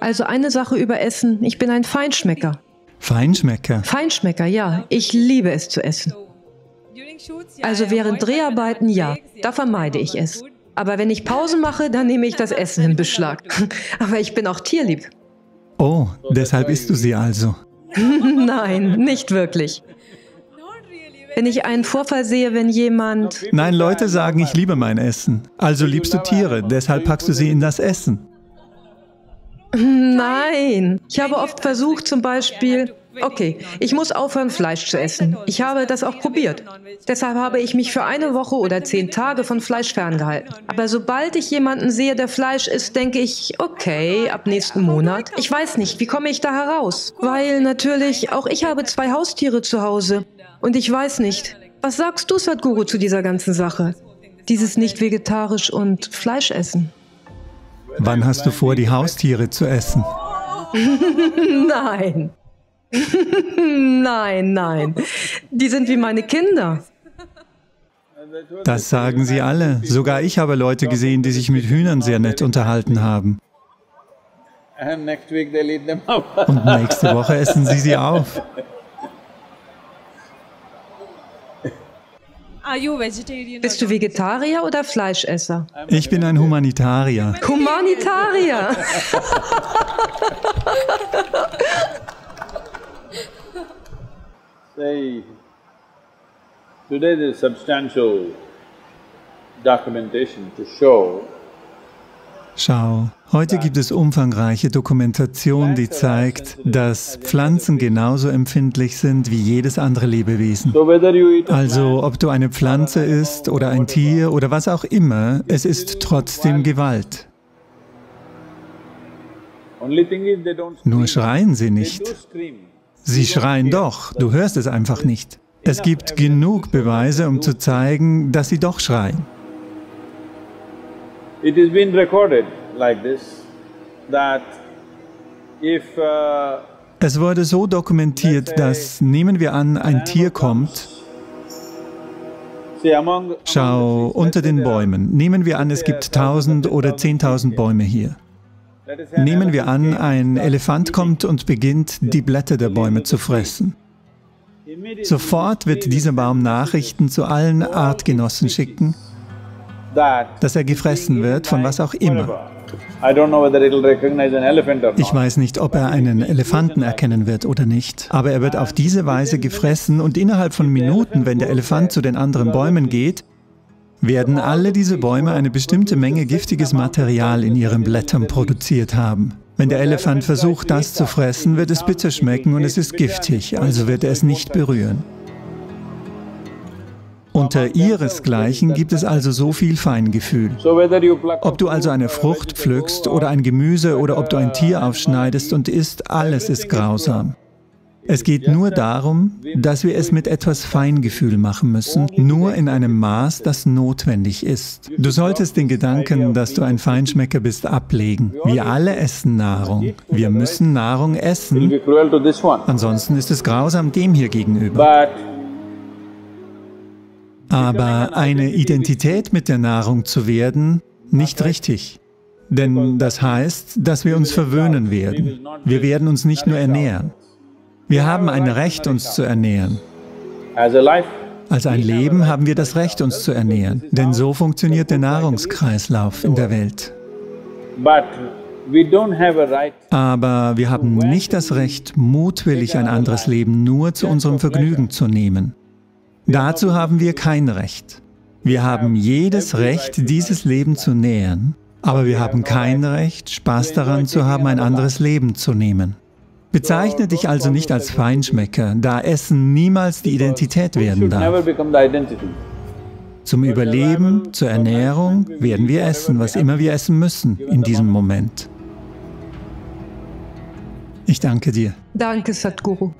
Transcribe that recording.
Also eine Sache über Essen, ich bin ein Feinschmecker. Feinschmecker? Feinschmecker, ja. Ich liebe es zu essen. Also während Dreharbeiten, ja, da vermeide ich es. Aber wenn ich Pausen mache, dann nehme ich das Essen in Beschlag. Aber ich bin auch tierlieb. Oh, deshalb isst du sie also. Nein, nicht wirklich. Wenn ich einen Vorfall sehe, wenn jemand... Nein, Leute sagen, ich liebe mein Essen. Also liebst du Tiere, deshalb packst du sie in das Essen. Nein, ich habe oft versucht, zum Beispiel, okay, ich muss aufhören, Fleisch zu essen. Ich habe das auch probiert. Deshalb habe ich mich für eine Woche oder zehn Tage von Fleisch ferngehalten. Aber sobald ich jemanden sehe, der Fleisch isst, denke ich, okay, ab nächsten Monat. Ich weiß nicht, wie komme ich da heraus? Weil natürlich, auch ich habe zwei Haustiere zu Hause. Und ich weiß nicht. Was sagst du, Sadhguru, zu dieser ganzen Sache? Dieses nicht vegetarisch und Fleisch essen. Wann hast du vor, die Haustiere zu essen? nein. nein, nein. Die sind wie meine Kinder. Das sagen sie alle. Sogar ich habe Leute gesehen, die sich mit Hühnern sehr nett unterhalten haben. Und nächste Woche essen sie sie auf. Bist du Vegetarier oder Fleischesser? Ich bin ein Humanitarier. Humanitarier! Say, today there is substantial documentation to show Schau, heute gibt es umfangreiche Dokumentation, die zeigt, dass Pflanzen genauso empfindlich sind wie jedes andere Lebewesen. Also ob du eine Pflanze isst oder ein Tier oder was auch immer, es ist trotzdem Gewalt. Nur schreien sie nicht. Sie schreien doch, du hörst es einfach nicht. Es gibt genug Beweise, um zu zeigen, dass sie doch schreien. It has been recorded like this, that if uh, es wurde so dokumentiert, dass, nehmen wir an, ein Tier kommt, schau, unter den Bäumen, nehmen wir an, es gibt tausend oder zehntausend Bäume hier. Nehmen wir an, ein Elefant kommt und beginnt, die Blätter der Bäume zu fressen. Sofort wird dieser Baum Nachrichten zu allen Artgenossen schicken, dass er gefressen wird von was auch immer. Ich weiß nicht, ob er einen Elefanten erkennen wird oder nicht, aber er wird auf diese Weise gefressen und innerhalb von Minuten, wenn der Elefant zu den anderen Bäumen geht, werden alle diese Bäume eine bestimmte Menge giftiges Material in ihren Blättern produziert haben. Wenn der Elefant versucht, das zu fressen, wird es bitter schmecken und es ist giftig, also wird er es nicht berühren. Unter ihresgleichen gibt es also so viel Feingefühl. Ob du also eine Frucht pflückst oder ein Gemüse oder ob du ein Tier aufschneidest und isst, alles ist grausam. Es geht nur darum, dass wir es mit etwas Feingefühl machen müssen, nur in einem Maß, das notwendig ist. Du solltest den Gedanken, dass du ein Feinschmecker bist, ablegen. Wir alle essen Nahrung. Wir müssen Nahrung essen, ansonsten ist es grausam dem hier gegenüber. Aber eine Identität mit der Nahrung zu werden, nicht richtig. Denn das heißt, dass wir uns verwöhnen werden. Wir werden uns nicht nur ernähren. Wir haben ein Recht, uns zu ernähren. Als ein Leben haben wir das Recht, uns zu ernähren. Denn so funktioniert der Nahrungskreislauf in der Welt. Aber wir haben nicht das Recht, mutwillig ein anderes Leben nur zu unserem Vergnügen zu nehmen. Dazu haben wir kein Recht. Wir haben jedes Recht, dieses Leben zu nähern, aber wir haben kein Recht, Spaß daran zu haben, ein anderes Leben zu nehmen. Bezeichne dich also nicht als Feinschmecker, da Essen niemals die Identität werden darf. Zum Überleben, zur Ernährung werden wir essen, was immer wir essen müssen in diesem Moment. Ich danke dir. Danke, Sadhguru.